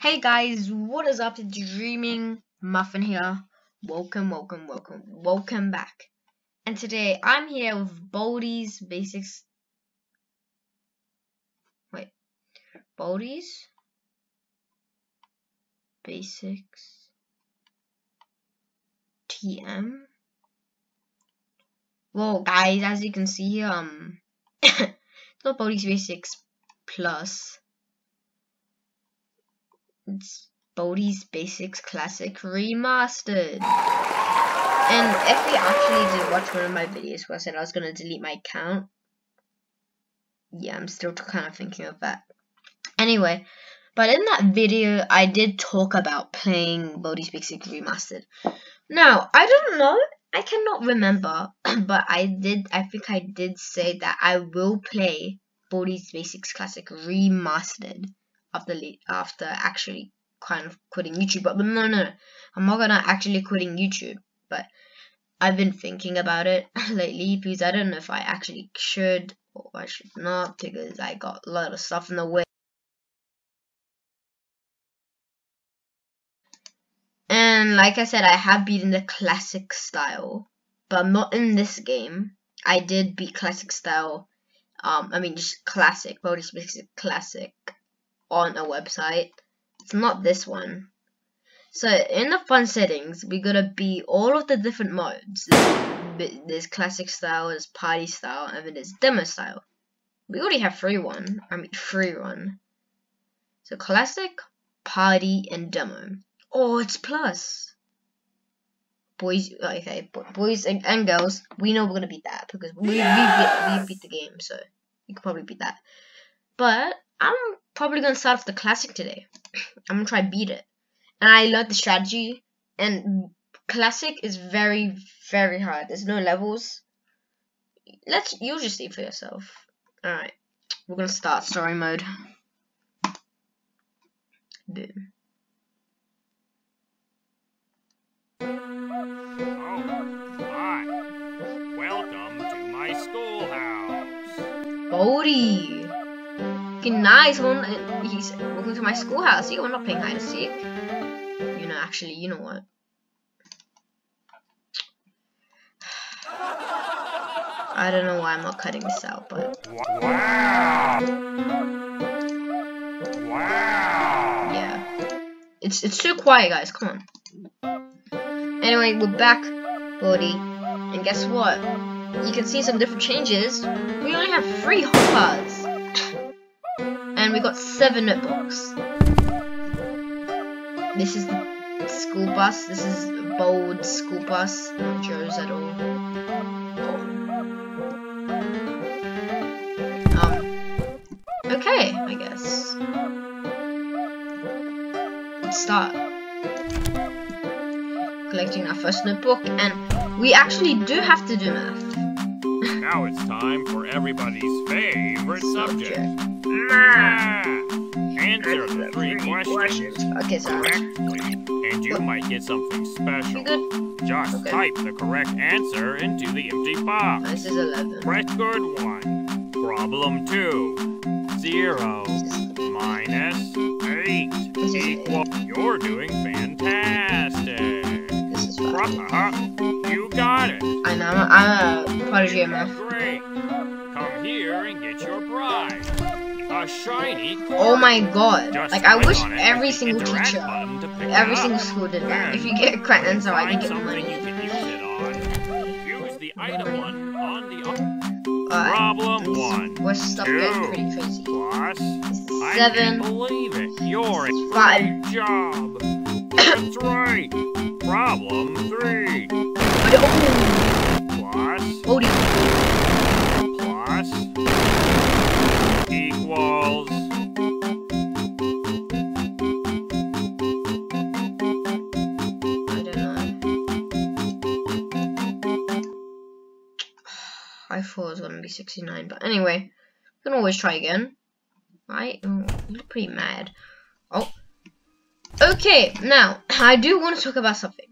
Hey guys, what is up? It's Dreaming Muffin here. Welcome, welcome, welcome, welcome back. And today I'm here with Baldi's Basics. Wait, Baldi's Basics TM. Well, guys, as you can see um, it's not Baldi's Basics Plus it's Baldi's Basics Classic Remastered. And if you actually did watch one of my videos where I said I was going to delete my account, yeah, I'm still kind of thinking of that. Anyway, but in that video, I did talk about playing Baldi's Basics Remastered. Now, I don't know, I cannot remember, but I did, I think I did say that I will play Baldi's Basics Classic Remastered after after actually kind of quitting YouTube. But, but no, no, I'm not gonna actually quitting YouTube. But I've been thinking about it lately because I don't know if I actually should or I should not because I got a lot of stuff in the way. And like I said, I have beaten the classic style, but not in this game. I did beat classic style. Um, I mean just classic, Baldi's Basic classic on a website. It's not this one. So in the fun settings, we're gonna be all of the different modes. There's, classic style, there's party style, and then there's demo style. We already have free one. I mean free one. So classic, party, and demo. Oh, it's plus. Boys, okay, boys and, and girls, we know we're gonna beat that because we we beat, we beat the game, so you can probably beat that. But I'm probably gonna start off the classic today. I'm gonna try beat it. And I learned the strategy and classic is very very hard. There's no levels. Let's you'll just see for yourself. Alright. We're gonna start story mode. Boom. Oh, Okay, nice. One, he's walking to my schoolhouse. You are not playing hide and seek. You know, actually, you know what? I don't know why I'm not cutting this out, but wow. Wow. Yeah. It's it's too quiet, guys. Come on. Anyway, we're back, buddy. And guess what? You can see some different changes. We only have three hoppers and we got seven notebooks. This is the school bus. This is bold school bus, not Joe's at all. Oh. Um. Okay, I guess. Let's start collecting our first notebook, and we actually do have to do math. now it's time for everybody's favorite subject. subject. Answer the three questions okay, so correctly, and you might get something special. Just okay. type the correct answer into the empty box. This is 11. Record 1. Problem 2. 0 minus 8 equal. You're doing fantastic. This is 5. Uh -huh. You got it. I know. I'm a prodigy math. Great. Come here and get your prize Oh my god. Just like, I wish every single teacher, every single school did that. If you get a correct answer, I can get money. You can use it on. Use the item one on the uh, Problem one. We're stuff getting pretty crazy. Plus, Seven. Believe it. You're a five. job. That's right. Problem three. Plus. Plus. Odie. I don't know. I thought it was going to be 69, but anyway, we can always try again. Right? Oh, you look pretty mad. Oh. Okay, now, I do want to talk about something.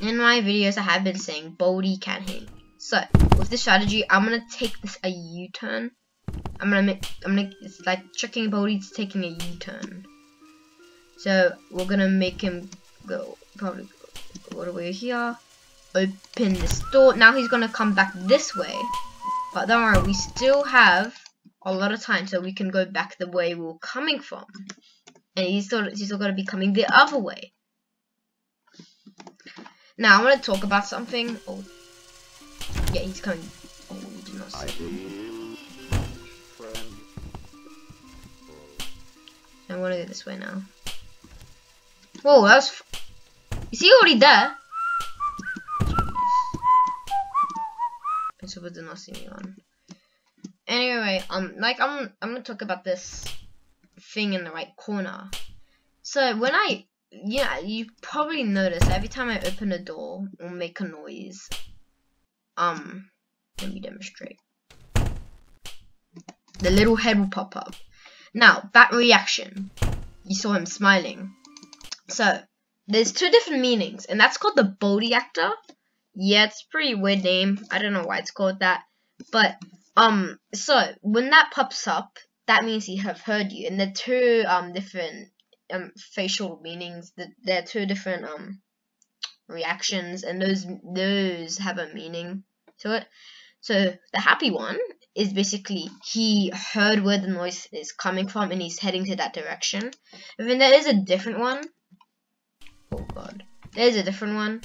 In my videos, I have been saying Baldi can't hit. So, with this strategy, I'm going to take this a U-turn. I'm to make, I'm to, it's like checking Baldi's taking a U-turn. So we're gonna make him go probably go all the way here. Open this door. Now he's gonna come back this way. But don't worry, we still have a lot of time so we can go back the way we were coming from. And he's still he's still gonna be coming the other way. Now I wanna talk about something. Oh yeah, he's coming. Oh, I'm gonna go this way now. Whoa, that was. Is he already there? Super did not see me on. Anyway, um, like I'm, I'm gonna talk about this thing in the right corner. So when I, yeah, you probably notice every time I open a door or make a noise. Um, let me demonstrate. The little head will pop up. Now, that reaction, you saw him smiling. So, there's two different meanings, and that's called the Baldi actor. Yeah, it's pretty weird name. I don't know why it's called that. But, um, so, when that pops up, that means he have heard you. And the two, um, different, um, facial meanings, the, there are two different, um, reactions, and those, those have a meaning to it. So, the happy one is basically he heard where the noise is coming from and he's heading to that direction. I then there is a different one. Oh god. There's a different one.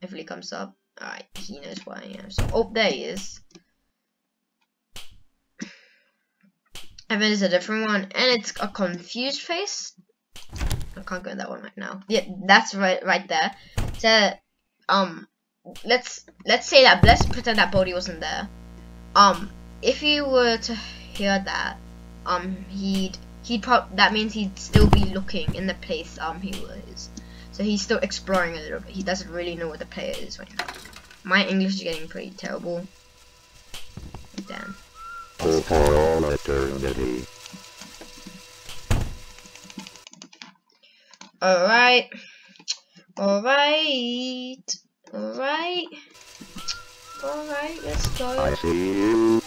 If he comes up. Alright, he knows where I am. So oh there he is. And then there's a different one and it's a confused face. I can't go in that one right now. Yeah, that's right right there. So um let's let's say that let's pretend that Baldi wasn't there. Um, if you were to hear that, um, he'd he'd prob that means he'd still be looking in the place um he was. So he's still exploring a little bit. He doesn't really know where the player is right now. My English is getting pretty terrible. Damn. For all eternity. Alright. Alright. Alright. Alright, let's go. I see you. You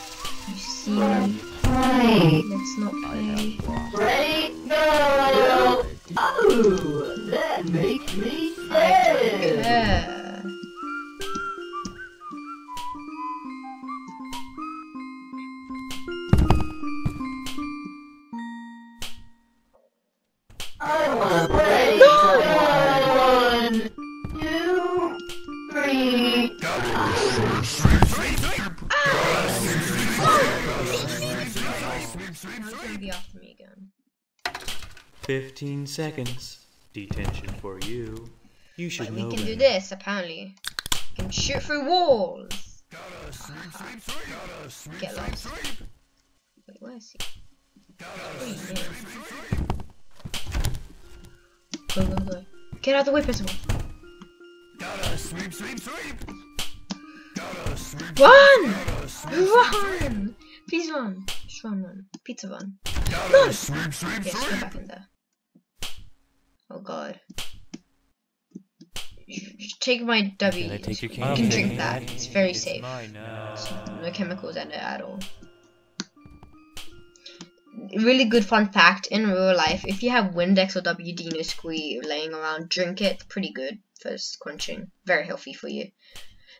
see me. Right. Let's not play. Ready, go! Oh, that makes me sad. Seconds. Detention for you. You should But we know can do this, apparently. We can shoot through walls. Get lost. Wait, where is he? Go, go, go. Get out of the way, Percival. Run! Run! Please run. Just run, run. Pizza run. Run! Yes, go back in there. Oh god. Take my W. Can I take your You can drink that. It's very safe. mine now. No chemicals in it at all. Really good fun fact in real life, if you have Windex or WD no squee laying around, drink it. It's pretty good for quenching. Very healthy for you.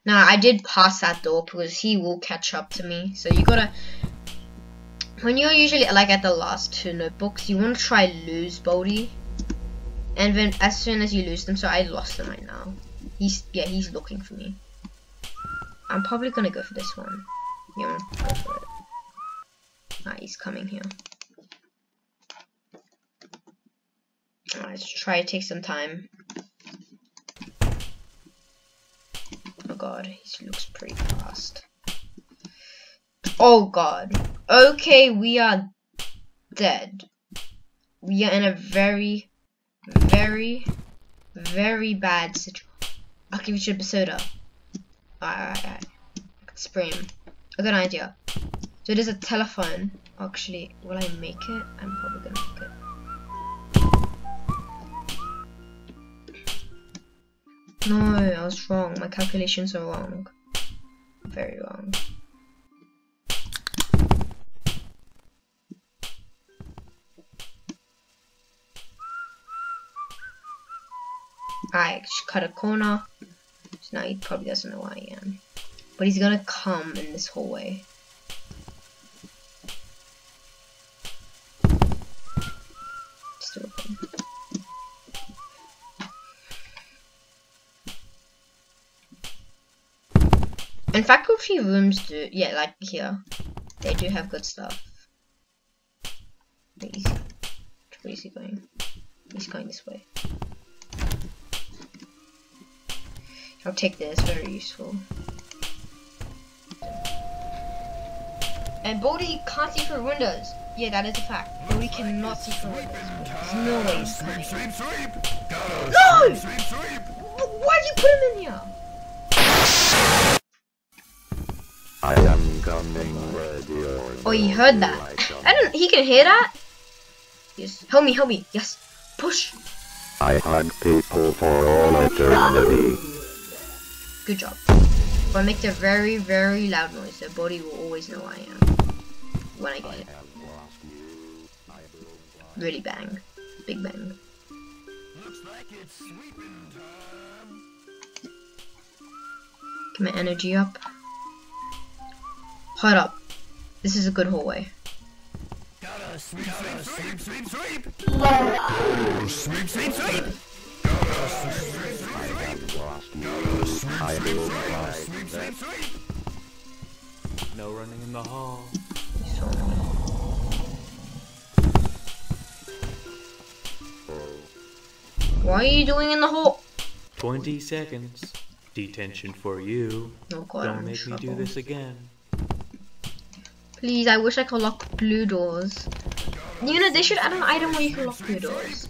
Now I did pass that door because he will catch up to me. So you gotta when you're usually like at the last two notebooks, you wanna try lose Baldi. And then as soon as you lose them, so I lost them right now. He's yeah, he's looking for me. I'm probably gonna go for this one. Wanna go for it? Ah, he's coming here. Alright, let's try to take some time. Oh god, he looks pretty fast. Oh god. Okay, we are dead. We are in a very, very, very bad situation. I'll give you a soda. Alright, alright, alright. Spray him. I got an idea. So there's a telephone. Actually, will I make it? I'm probably gonna make it. No, I was wrong. My calculations are wrong. Very wrong. I cut a corner. So now he probably doesn't know where I am. But he's gonna come in this hallway. Still open. In faculty rooms do, yeah, like here, they do have good stuff. He, where is he going? He's going this way. I'll take this, very useful. And Baldi can't see through windows. Yeah, that is a fact. Baldi cannot see through windows. There's no way he's coming. No! Why'd you put him in here? I am coming ready or Oh, he heard that. I don't. He can hear that. Yes. Help me, help me. Yes. Push. I hunt people for all eternity. Good job. If I make a very, very loud noise, the body will always know I am. When I get it. Really bang. Big bang. Get my energy up. Hold up. This is a good hallway. I will find that No running in the hall. So What are you doing in the hole? 20 seconds. Detention for you. Oh god, Don't in make me do this again. Please, I wish I could lock blue doors. You know, they should add an item where you can lock blue doors.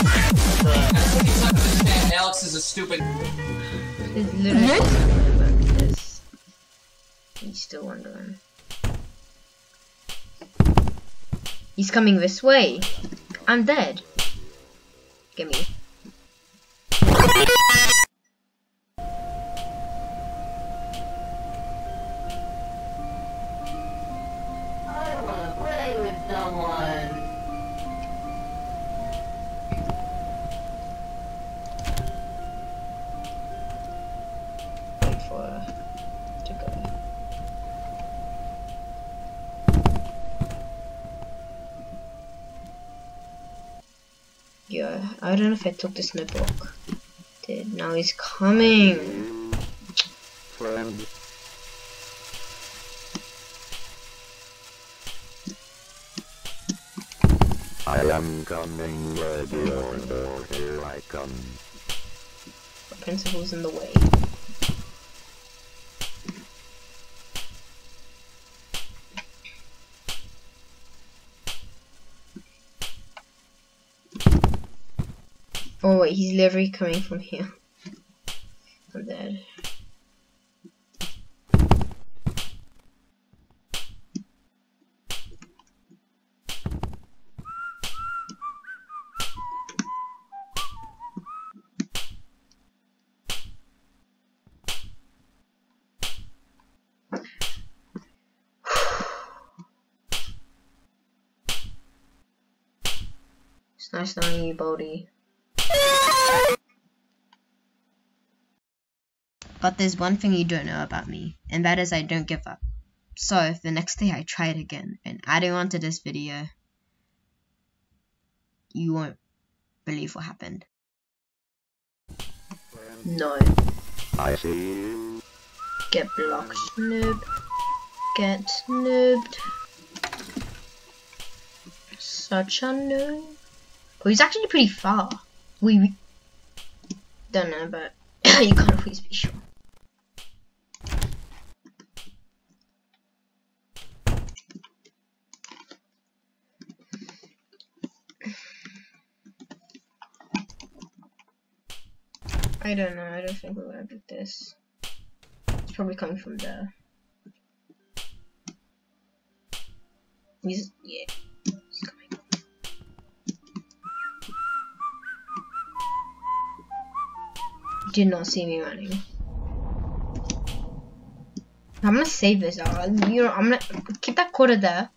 is a stupid. There's literally nothing about this. He's still wondering. He's coming this way. I'm dead. Get I don't know if I took this notebook. Did now he's coming. friend. I am coming ready or. Here I come. The principal's in the way. Oh wait, he's literally coming from here. I'm dead. It's nice knowing you, Baldi. But there's one thing you don't know about me, and that is I don't give up. So, if the next day I try it again and adding on to this video, you won't believe what happened. No. I see you. Get blocked, noob. Get noobed. Such a noob. Oh, he's actually pretty far. We, we don't know, but you can't always be sure. I don't know. I don't think we're gonna get this. It's probably coming from there. He's yeah. Did not see me running. I'm gonna save this out. You know, I'm gonna keep that quarter there,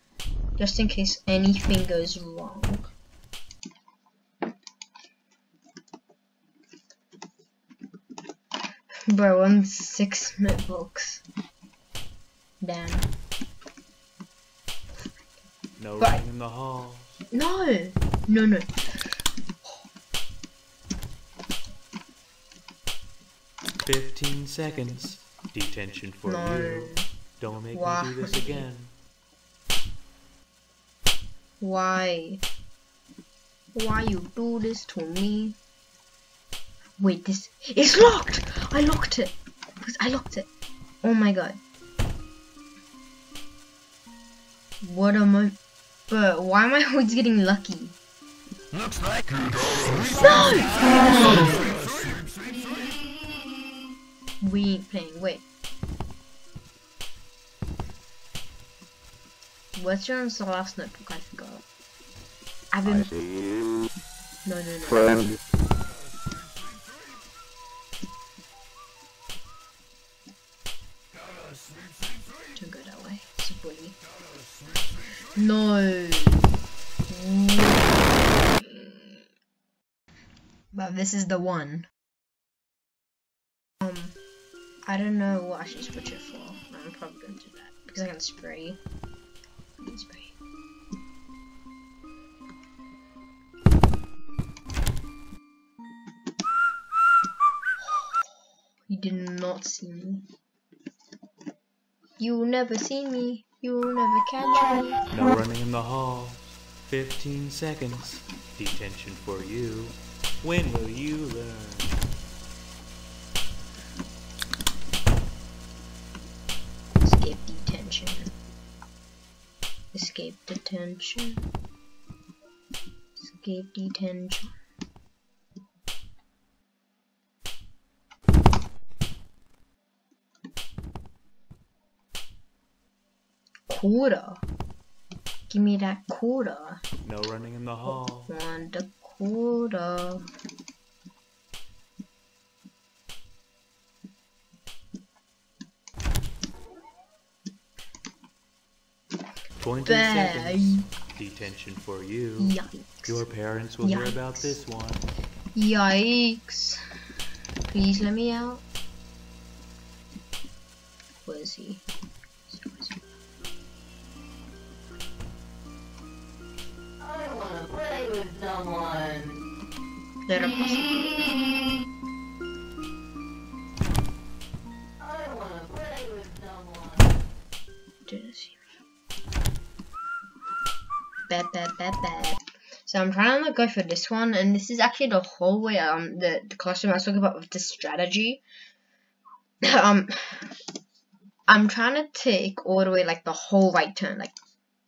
just in case anything goes wrong. Bro, one six minute books. Damn. No running in the hall. No! No, no. Fifteen seconds. Detention for No. you. Don't make Why? me do this again. Why? Why you do this to me? Wait, this it's locked. I locked it. I locked it. Oh my god. What am I? But why am I always getting lucky? Looks like No! We ain't playing. Wait. What's your last notebook? I forgot. I've I been. see you, No, no, no. friend. No. But this is the one. Um, I don't know what I should switch it for. I'm probably going to do that because I can spray. I can spray. You did not see me. You'll never see me. You'll never catch me. No running in the hall. Fifteen seconds. Detention for you. When will you learn? Escape detention. Escape detention. Escape detention. Quarter. Give me that quarter. No running in the hall. Want the quarter. Twenty seconds. Detention for you. Yikes. Your parents will hear about this one. Yikes. Please let me out. Where is he? Me. Bad, bad, bad, bad. So I'm trying to go for this one, and this is actually the whole way. Um, the the classroom I was talking about with the strategy. um, I'm trying to take all the way like the whole right turn, like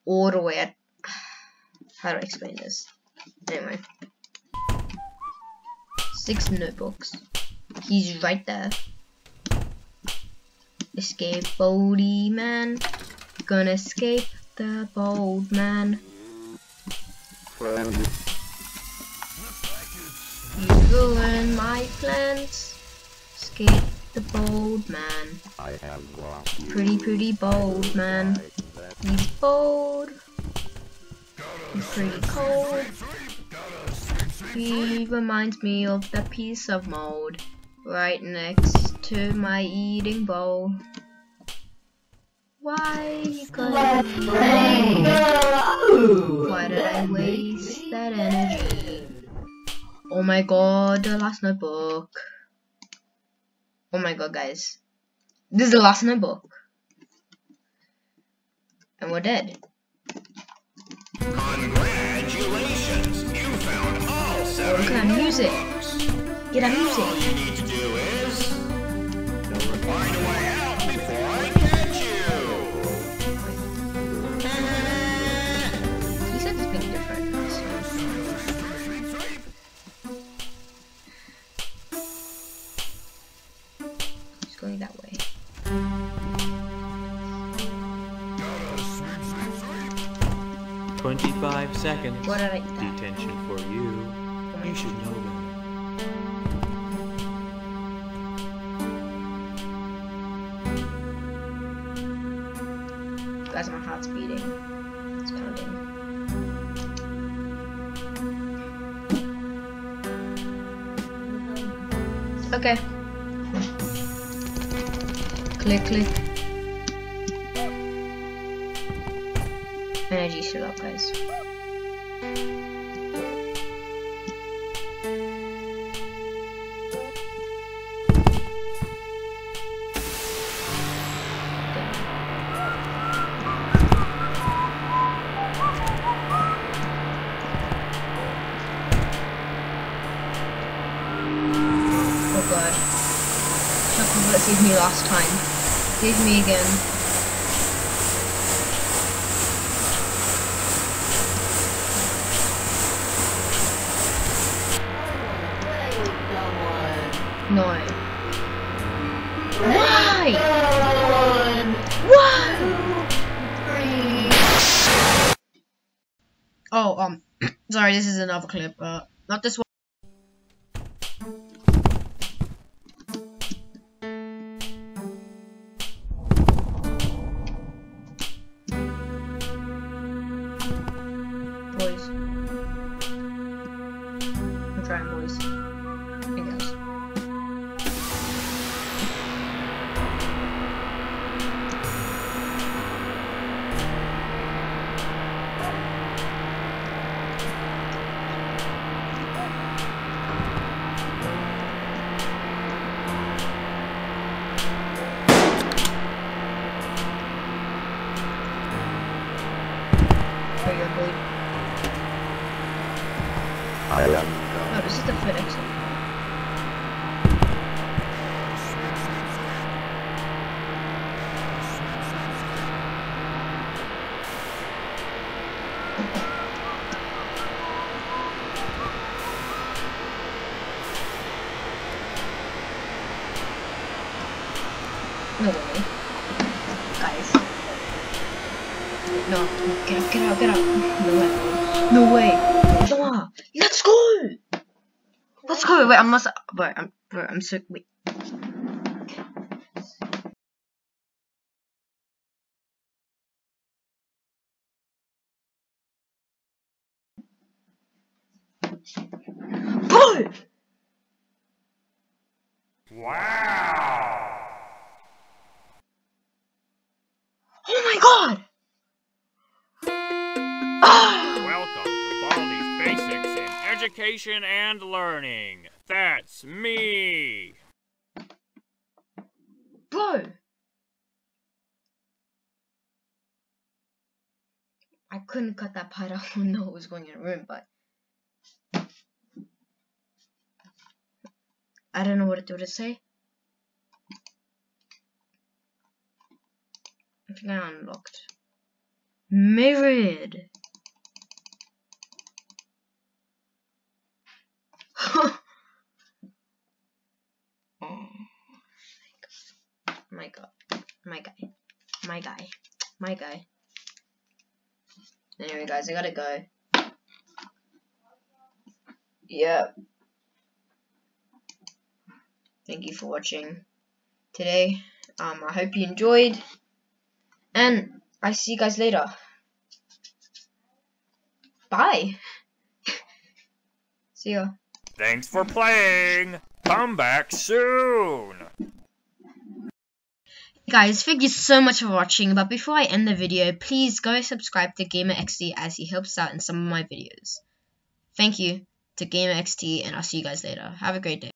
all the way. At, how do I explain this? Anyway, six notebooks. He's right there. Escape, boldy man. Gonna escape the bold man. Friend, You ruin my plans. Escape the bold man. I have lost you. Pretty, pretty bold man. He's bold. He's pretty cold. He reminds me of the piece of mold right next to my eating bowl. Why you Why did I waste that energy? Oh my god, the last notebook. Oh my god, guys. This is the last notebook. And we're dead. Congratulations! You found all seven. Look at that music. Get that music. 25 seconds. What did I Detention for you. You should know better. Guys, my heart's beating. It's pounding. Okay. Click, click. Energy shoot up, guys. Oh last time. Save me again. Um, sorry, this is another clip, uh, not this one. Oh, this is the third Wait, I must. Wait, I'm. Wait, I'm so. Wait. Bro! Wow! Oh my god! Ah! Welcome to Baldi's Basics in Education and Learning. That's me. Bro! I couldn't cut that part out. I know it was going in a room, but I don't know what it would it say. I think I unlocked. Mirrored. oh my My guy. My guy. My guy. Anyway, guys, I gotta go. Yep. Thank you for watching today. Um, I hope you enjoyed. And I see you guys later. Bye. see ya. Thanks for playing. Come back soon. Guys, thank you so much for watching, but before I end the video, please go subscribe to GamerXT as he helps out in some of my videos. Thank you to GamerXT, and I'll see you guys later. Have a great day.